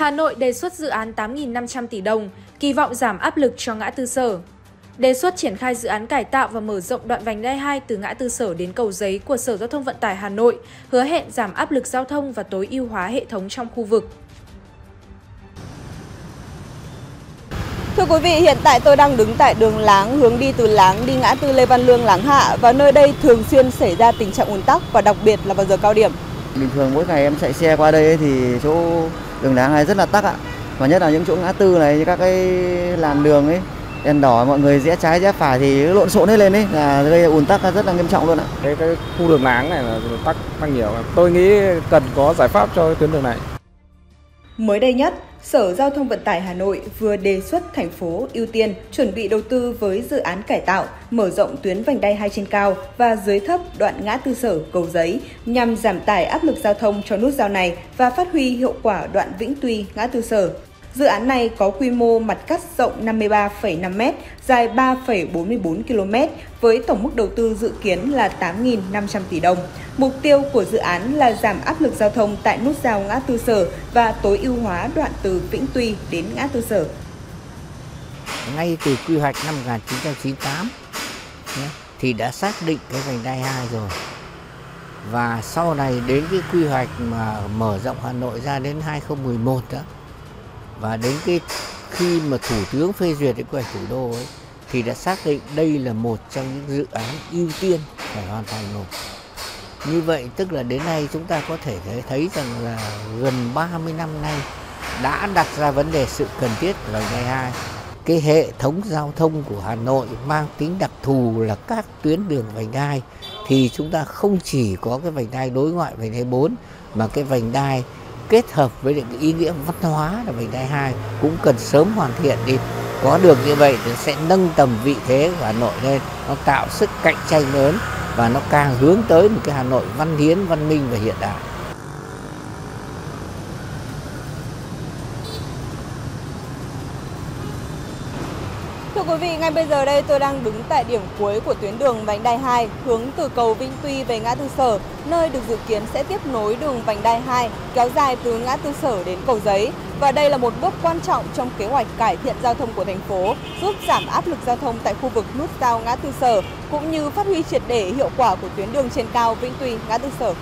Hà Nội đề xuất dự án 8.500 tỷ đồng, kỳ vọng giảm áp lực cho ngã tư sở. Đề xuất triển khai dự án cải tạo và mở rộng đoạn vành đai 2 từ ngã tư sở đến cầu giấy của Sở Giao thông Vận tải Hà Nội, hứa hẹn giảm áp lực giao thông và tối ưu hóa hệ thống trong khu vực. Thưa quý vị, hiện tại tôi đang đứng tại đường Láng, hướng đi từ Láng đi ngã tư Lê Văn Lương Láng Hạ và nơi đây thường xuyên xảy ra tình trạng ùn tắc và đặc biệt là vào giờ cao điểm. Bình thường mỗi ngày em chạy xe qua đây thì chỗ đường Láng này rất là tắc ạ. Và nhất là những chỗ ngã tư này, các cái làn đường ấy, đèn đỏ mọi người rẽ trái rẽ phải thì lộn xộn hết lên ấy là gây ùn tắc rất là nghiêm trọng luôn ạ. Cái, cái khu đường láng này là tắc tăng nhiều. Tôi nghĩ cần có giải pháp cho tuyến đường này. Mới đây nhất, Sở Giao thông Vận tải Hà Nội vừa đề xuất thành phố ưu tiên chuẩn bị đầu tư với dự án cải tạo, mở rộng tuyến vành đai 2 trên cao và dưới thấp đoạn ngã tư sở cầu giấy nhằm giảm tải áp lực giao thông cho nút giao này và phát huy hiệu quả đoạn Vĩnh Tuy ngã tư sở. Dự án này có quy mô mặt cắt rộng 53,5 m, dài 3,44 km với tổng mức đầu tư dự kiến là 8.500 tỷ đồng. Mục tiêu của dự án là giảm áp lực giao thông tại nút giao ngã tư sở và tối ưu hóa đoạn từ Vĩnh Tuy đến ngã tư sở. Ngay từ quy hoạch năm 1998 thì đã xác định cái vành đai 2 rồi. Và sau này đến cái quy hoạch mà mở rộng Hà Nội ra đến 2011 đó và đến cái khi mà thủ tướng phê duyệt cái quy hoạch thủ đô ấy, thì đã xác định đây là một trong những dự án ưu tiên phải hoàn thành rồi. Như vậy tức là đến nay chúng ta có thể thấy rằng là gần 30 năm nay đã đặt ra vấn đề sự cần thiết của vành đai 2 cái hệ thống giao thông của Hà Nội mang tính đặc thù là các tuyến đường vành đai, thì chúng ta không chỉ có cái vành đai đối ngoại, vành đai 4 mà cái vành đai kết hợp với những ý nghĩa văn hóa là vành đai hai cũng cần sớm hoàn thiện đi. Có được như vậy thì sẽ nâng tầm vị thế của Hà Nội lên, nó tạo sức cạnh tranh lớn và nó càng hướng tới một cái Hà Nội văn hiến, văn minh và hiện đại. Thưa quý vị, ngay bây giờ đây tôi đang đứng tại điểm cuối của tuyến đường vành đai 2 hướng từ cầu Vĩnh Tuy về ngã tư Sở, nơi được dự kiến sẽ tiếp nối đường vành đai 2 kéo dài từ ngã tư Sở đến cầu Giấy. Và đây là một bước quan trọng trong kế hoạch cải thiện giao thông của thành phố, giúp giảm áp lực giao thông tại khu vực nút giao ngã tư Sở cũng như phát huy triệt để hiệu quả của tuyến đường trên cao Vĩnh Tuy ngã tư Sở.